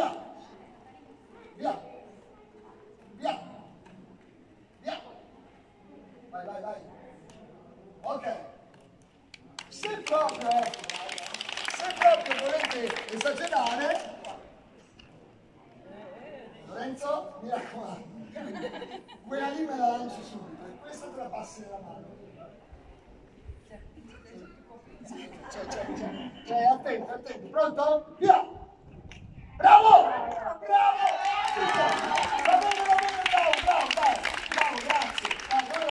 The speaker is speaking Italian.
via, via, via, via, vai, vai, vai, ok, se proprio, se proprio volete esagerare, Lorenzo, mi raccomando, quella lì me la lancio subito e questa te la passi nella mano. Cioè, cioè, cioè, cioè, attento, attento, pronto? Via!